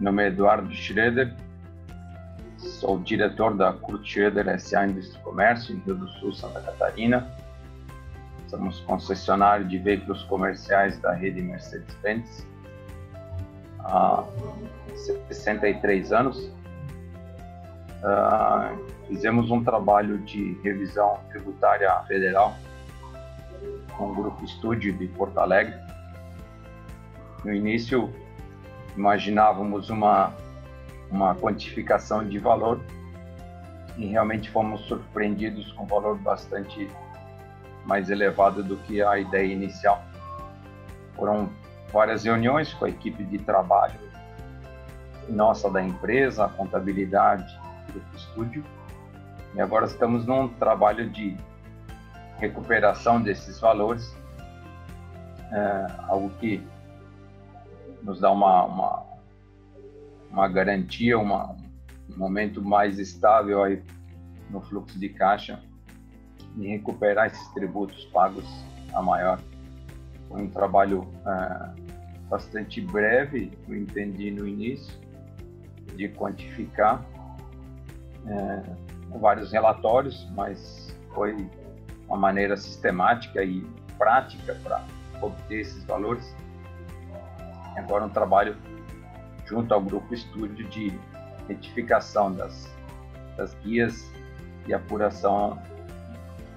Meu nome é Eduardo Schroeder, sou diretor da Kurt Schroeder S.A. Indústria e Comércio, em Rio do Sul, Santa Catarina. Somos concessionário de veículos comerciais da rede Mercedes-Benz há 63 anos. Uh, fizemos um trabalho de revisão tributária federal com o Grupo Estúdio de Porto Alegre. No início, imaginávamos uma, uma quantificação de valor e realmente fomos surpreendidos com um valor bastante mais elevado do que a ideia inicial. Foram várias reuniões com a equipe de trabalho nossa da empresa, a contabilidade do estúdio, e agora estamos num trabalho de recuperação desses valores, é, algo que nos dá uma, uma, uma garantia, uma, um momento mais estável aí no fluxo de caixa e recuperar esses tributos pagos a maior. Foi um trabalho é, bastante breve, eu entendi no início, de quantificar é, vários relatórios, mas foi uma maneira sistemática e prática para obter esses valores. Agora um trabalho junto ao grupo estúdio de retificação das, das guias e apuração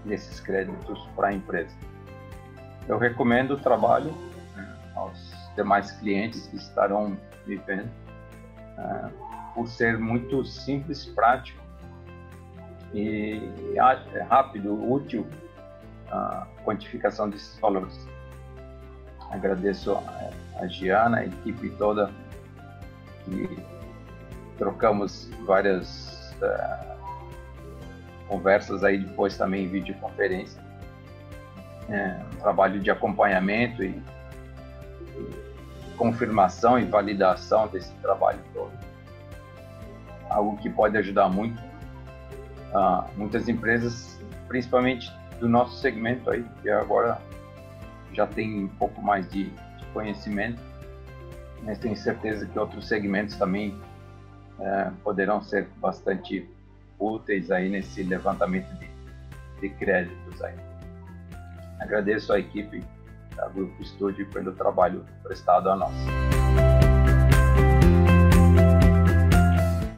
desses créditos para a empresa. Eu recomendo o trabalho né, aos demais clientes que estarão me vendo, uh, por ser muito simples, prático e é rápido, útil a quantificação desses valores. Agradeço a, a Giana, a equipe toda, que trocamos várias uh, conversas aí depois também em videoconferência. É, um trabalho de acompanhamento e, e confirmação e validação desse trabalho todo. Algo que pode ajudar muito uh, muitas empresas, principalmente do nosso segmento aí, que agora já tem um pouco mais de, de conhecimento, mas tenho certeza que outros segmentos também uh, poderão ser bastante úteis aí nesse levantamento de, de créditos aí. Agradeço a equipe da Grupo Estúdio pelo trabalho prestado a nós.